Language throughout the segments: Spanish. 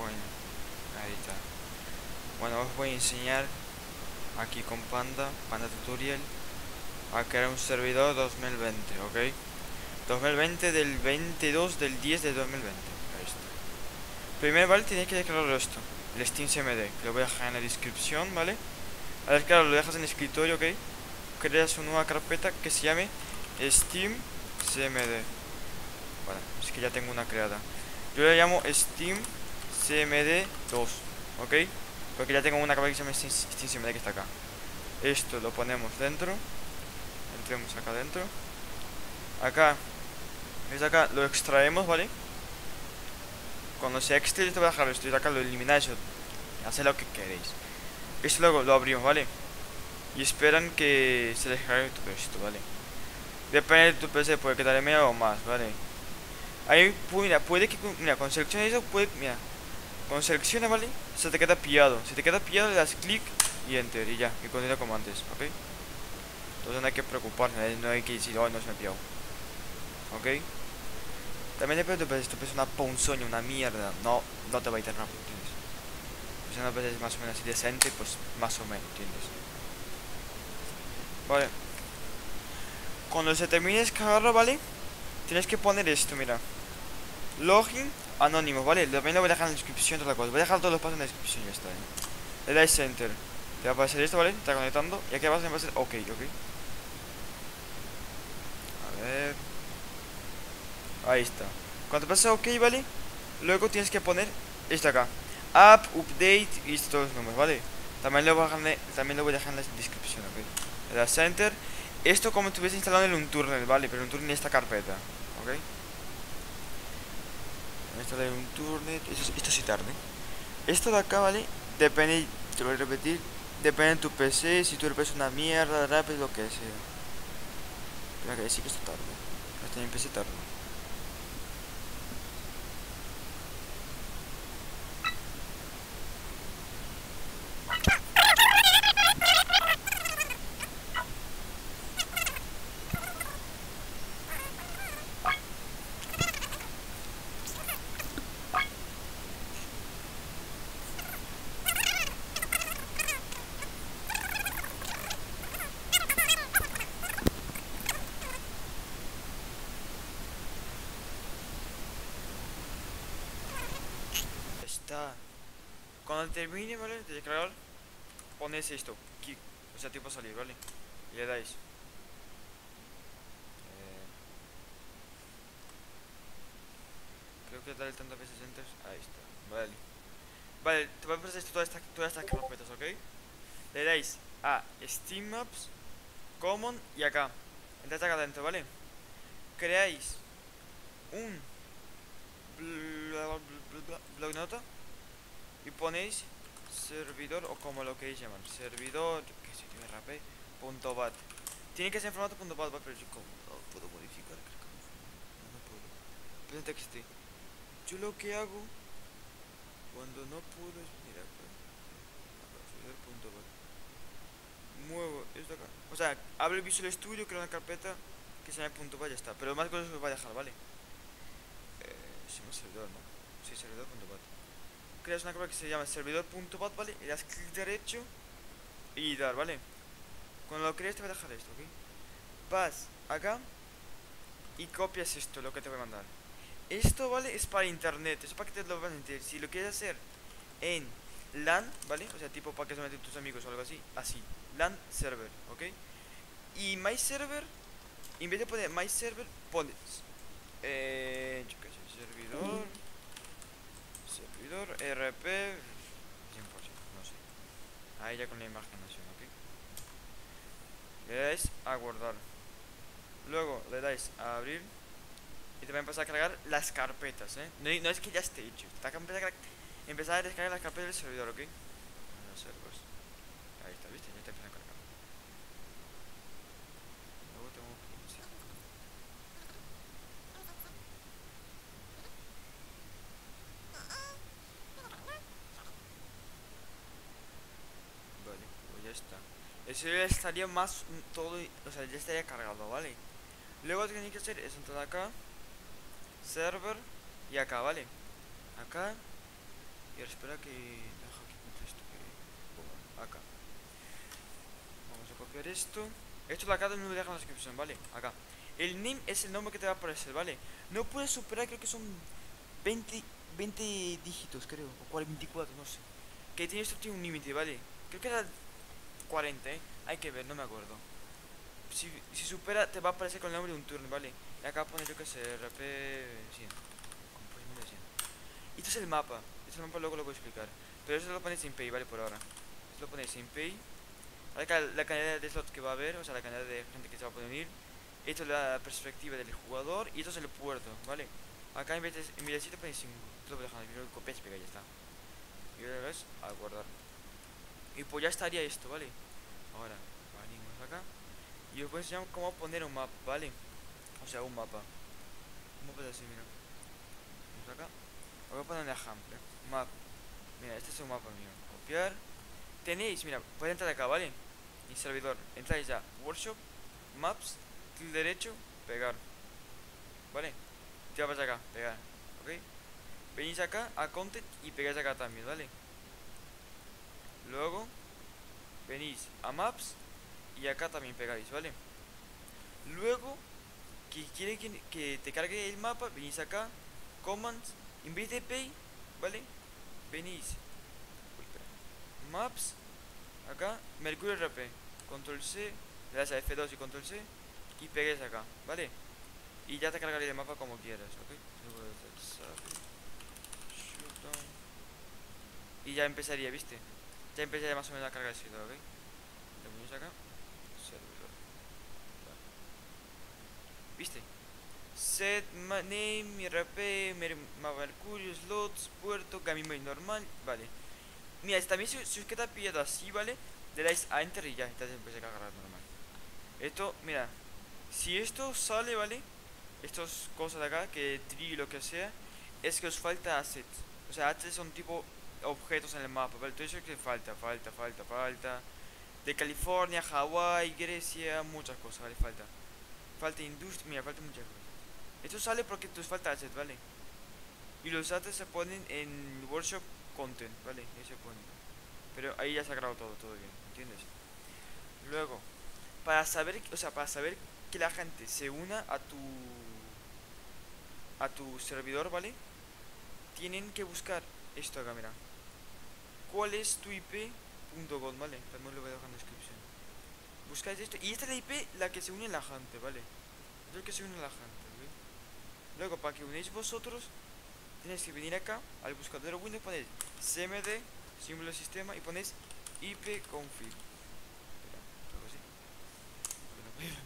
Bueno, ahí está. Bueno, os voy a enseñar aquí con Panda, Panda Tutorial, a crear un servidor 2020, ¿ok? 2020 del 22 del 10 de 2020. Ahí está. Primero, ¿vale? Tenéis que declarar esto, el Steam CMD, que lo voy a dejar en la descripción, ¿vale? A ver, claro, lo dejas en el escritorio, ¿ok? Creas una nueva carpeta que se llame Steam CMD. Bueno, es que ya tengo una creada. Yo le llamo Steam CMD 2, ¿ok? Porque ya tengo una carpeta que se llama que está acá. Esto lo ponemos dentro. Entremos acá dentro. Acá, ¿ves acá? Lo extraemos, ¿vale? Cuando se extrae, te voy a dejar esto y acá lo elimináis haced lo que queréis. Esto luego lo abrimos, ¿vale? Y esperan que se descargue todo esto, ¿vale? Depende de tu PC, puede quedar medio o más, ¿vale? Ahí, mira, puede que, mira, con selecciona eso, puede, mira, con selecciona, ¿vale? Se te queda pillado. Si te queda pillado, le das clic y enter y ya, y continúa como antes, ¿ok? Entonces no hay que preocuparse, no hay que decir, oh, no se me ha pillado. ¿Ok? También depende de tu PC, una ponzoña, una mierda, no, no te va a ir tan rápido, ¿entiendes? Si una PC más o menos así decente, pues más o menos, ¿entiendes? Vale. Cuando se termine de descargarlo, ¿vale? Tienes que poner esto, mira. Login anónimo, ¿vale? También lo voy a dejar en la descripción de la cosa. Voy a dejar todos los pasos en la descripción, ya está. ¿eh? Le dais enter. Te va a aparecer esto, ¿vale? Está conectando. Y aquí abajo va a ser OK, OK. A ver. Ahí está. Cuando pase OK, ¿vale? Luego tienes que poner esto acá. App, update y estos números, ¿vale? También lo, voy a dejar, también lo voy a dejar en la descripción, ¿ok? Le das enter. Esto como estuviese instalado en un turner, ¿vale? Pero un turner en esta carpeta, ¿ok? Instalar en un turner. Esto, esto sí tarde. Esto de acá, ¿vale? Depende, te lo voy a repetir. Depende de tu PC, si tu PC una mierda, rápido, lo que sea. Pero que sí que esto tarde. Hasta mi PC tarde. Está. Cuando termine, ¿vale? De declarar, pones esto, kick, o sea, tipo salir, ¿vale? Y le dais. Eh, creo que darle tantas veces enter. Ahí está, vale. Vale, te voy a pasar todas estas todas estas carpetas, ¿ok? Le dais a Steam Maps, Common y acá. Entrad acá adentro, ¿vale? Creáis un blog nota y ponéis servidor o como lo que llaman servidor que se me rapé punto bat. Tiene que ser en formato punto bat pero yo como no puedo modificar no, no puedo. Txt yo lo que hago cuando no puedo es mira servidor punto bat. Muevo esto acá. O sea abro el Visual Studio creo una carpeta que se llama punto bat ya está. Pero más cosas os voy a dejar vale se llama servidor, ¿no? Sí, servidor.bat. Creas una cosa que se llama servidor.bat, ¿vale? Y das clic derecho y dar, ¿vale? Cuando lo crees te va a dejar esto, ¿ok? Vas acá y copias esto, lo que te voy a mandar. Esto, ¿vale? Es para internet, eso para que te lo van a entender. Si lo quieres hacer en LAN, ¿vale? O sea, tipo para que se metan tus amigos o algo así, así. LAN server, ¿ok? Y my server, en vez de poner my server, pones... Eh, yo qué sé, servidor servidor rp 100% no sé. Ahí ya con la imaginación ok. Le dais a guardar. Luego le dais a abrir. Y te va a empezar a cargar las carpetas eh no, no es que ya esté hecho. Está empezar a, empezar a descargar las carpetas del servidor ok. Los servers ahí está viste ya te empieza a cargar luego tengo que Vale, pues ya ya estaría más todo, o sea, ya estaría cargado, ¿vale? Luego lo que tenéis que hacer es entrar acá, server y acá, ¿vale? Acá Y ahora espera que... Esto que... acá. Vamos a copiar esto. Esto de acá no me deja en la descripción, ¿vale? Acá. El name es el nombre que te va a aparecer, ¿vale? No puedes superar, creo que son 20, 20 dígitos, creo. O 44, no sé. Que tiene esto tiene un límite, ¿vale? Creo que era 40, ¿eh? Hay que ver, no me acuerdo. Si, supera, te va a aparecer con el nombre de un turno, ¿vale? Y acá pone yo que se RP 100. Como 100. Y esto es el mapa. Este mapa luego lo voy a explicar. Pero eso lo ponéis sin pay, ¿vale? Por ahora. Lo ponéis sin pay. Ahora la cantidad de slots que va a haber, o sea, la cantidad de gente que se va a poder unir. Esto es la perspectiva del jugador y esto es el puerto, ¿vale? Acá en vez de, en vez de 7 ponéis 5. Esto lo voy dejando, lo copias y pega ya está. Y ahora ves a guardar. Y pues ya estaría esto, ¿vale? Ahora, venimos acá. Y os voy a enseñar cómo poner un mapa, ¿vale? O sea, un mapa. Un mapa de así, mira. Vamos acá. Voy a poner un ejemplo. Map. Mira, este es un mapa mío. Copiar. Tenéis, mira, podéis entrar acá, ¿vale? Y servidor. Entráis ya. Workshop. Maps. Clic derecho. Pegar. ¿Vale? Ya vas acá. Pegar. ¿Ok? Venís acá a content y pegáis acá también, ¿vale? Luego venís a maps y acá también pegáis, ¿vale? Luego que quiere que, que te cargue el mapa, venís acá, commands, en vez pay, ¿vale? Venís, maps, acá, Mercurio RP, control C, le das a F2 y control C y pegues acá, ¿vale? Y ya te cargaré el mapa como quieras, ¿ok? Y ya empezaría, ¿viste? Ya empezaría más o menos a cargar el servidor, ¿ok? Le acá, servidor. ¿Viste? Set name, RP, Mercurio, slots, puerto, camino normal, vale. Mira, también si, si os queda pillado así, ¿vale? Le dais a enter y ya, entonces empieza a cargar normal. Esto, mira, si esto sale, ¿vale? Estas cosas de acá, que tri lo que sea, es que os falta assets. O sea, assets son tipo objetos en el mapa, ¿vale? Todo eso es que falta, falta, falta, falta. De California, Hawái, Grecia, muchas cosas, ¿vale? Falta. Falta industria, mira, falta muchas cosas. Esto sale porque os falta assets, ¿vale? Y los assets se ponen en workshop content, ¿vale? Ahí se ponen. Pero ahí ya se ha grabado todo, todo bien, ¿entiendes? Luego, para saber, o sea, para saber que la gente se una a tu a tu servidor, ¿vale? Tienen que buscar esto acá, mira. ¿Cuál es tu IP.com, ¿vale? También lo voy a dejar en la descripción. Buscáis esto. Y esta es la IP la que se une a la gente, ¿vale? Es la que se une a la gente, ¿vale? Luego, para que unéis vosotros, tenéis que venir acá al buscador Windows, ponéis cmd, símbolo de sistema, y ponéis ipconfig.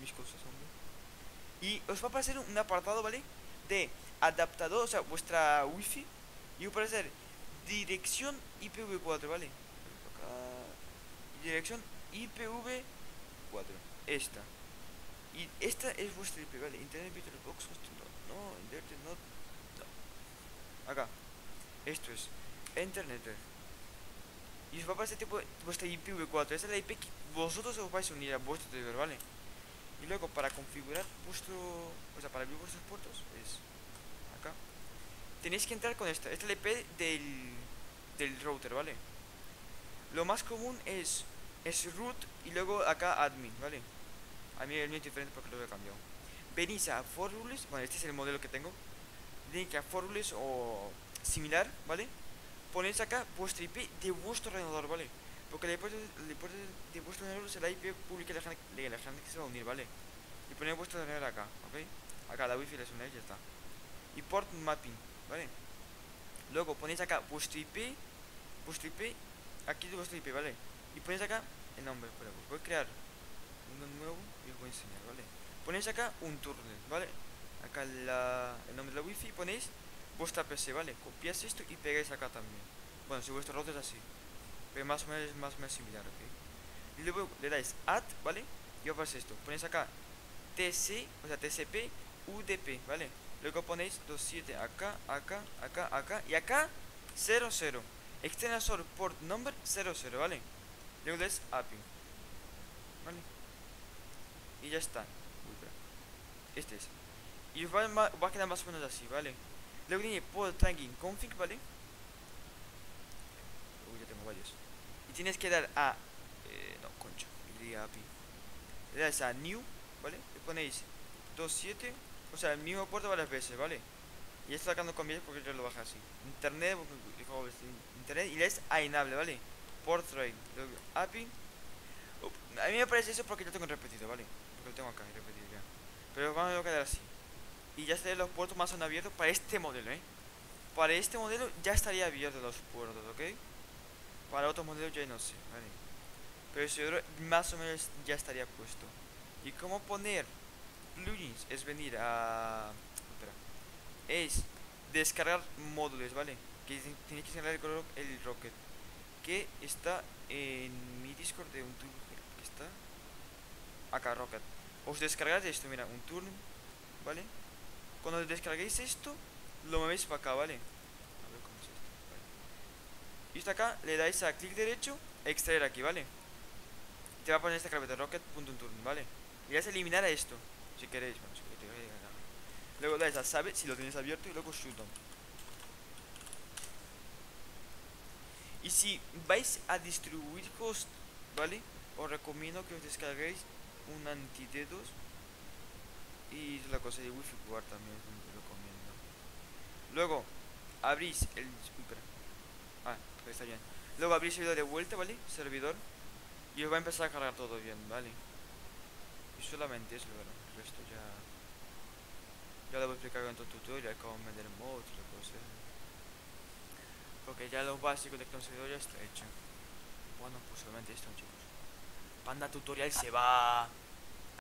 Mis cosas, hombre. Y os va a aparecer un apartado, ¿vale? De adaptador, o sea, vuestra wifi. Y va a aparecer dirección IPv4, ¿vale? Acá. Dirección IPv4. Esta. Y esta es vuestra IP, ¿vale? Internet Virtual Box Hosting. No, no, Internet no. no. Acá. Esto es. Internet. Y os va a aparecer tipo vuestra IPv4. Esta es la IP que vosotros os vais a unir a vuestro servidor, ¿vale? Y luego para configurar vuestro, o sea, para abrir vuestros puertos es. Tenéis que entrar con esta, esta es la IP del, del router, ¿vale? Lo más común es, es root y luego acá admin, ¿vale? A mí el mío es diferente porque lo he cambiado. Venís a Forrules, bueno, este es el modelo que tengo. Venís a Forrules o similar, ¿vale? Ponéis acá vuestra IP de vuestro ordenador, ¿vale? Porque la IP, de- vuestro ordenador es la IP pública de la gente, de la gente que se va a unir, ¿vale? Y ponéis vuestro ordenador acá, ¿ok? Acá la wifi la unéis y ya está. Y port mapping, ¿vale? Luego ponéis acá vuestro IP, vuestro IP, aquí es vuestro IP, ¿vale? Y ponéis acá el nombre, pues voy a crear uno nuevo y os voy a enseñar, ¿vale? Ponéis acá un turner, ¿vale? Acá la, el nombre de la wifi ponéis vuestra PC, ¿vale? Copiáis esto y pegáis acá también. Bueno, si vuestro router es así. Pero más o menos es más menos similar, ¿ok? Y luego le dais add, ¿vale? Y pasa esto. Ponéis acá TC, o sea, TCP, UDP, ¿vale? Luego ponéis 27 acá, acá, acá, acá y acá 00. Extensor port number 00, ¿vale? Luego le API. ¿Vale? Y ya está. Uy. Este es. Y va, va a quedar más o menos así, ¿vale? Luego tiene port tagging config, ¿vale? tengo varios. Y tienes que dar a... Eh, no, concha, iría API. Le das a New, ¿vale? Le ponéis 27, o sea, el mismo puerto varias veces, ¿vale? Y esto acá no conviene porque yo lo bajo así. Internet, internet y le das a Enable, ¿vale? Port Train, API. a mí me parece eso porque yo tengo repetido, ¿vale? Porque lo tengo acá repetido ya. Pero vamos a quedar así. Y ya estarían los puertos más abiertos para este modelo, ¿eh? Para este modelo ya estaría abierto los puertos, ¿ok? Para otros modelos ya no sé, ¿vale? Pero si más o menos ya estaría puesto. ¿Y cómo poner plugins? Es venir a... Es descargar módulos, ¿vale? Que tiene que ser el, el Rocket. Que está en mi Discord de un tool que está acá, Rocket. Os descargáis esto, mira, un turno, ¿vale? Cuando descarguéis esto, lo movéis para acá, ¿vale? A ver cómo es esto. Vale. Y está acá, le dais a clic derecho, extraer aquí, ¿vale? Te va a poner esta carpeta, rocket.turn, ¿vale? Y vas a eliminar a esto, si queréis, bueno, si queréis, Luego dais a sabe si lo tienes abierto y luego shoot Y si vais a distribuir host, ¿vale? Os recomiendo que os descarguéis un antidedos y la cosa de wifi jugar también lo recomiendo. Luego abrís el ah está bien. Luego abrís el servidor de vuelta vale servidor. Y os va a empezar a cargar todo bien vale y solamente eso bueno el resto ya ya lo voy a explicar en todo tutorial cómo meter mods la cosa porque ya lo básico de servidor ya está hecho bueno pues solamente esto chicos. Panda tutorial se va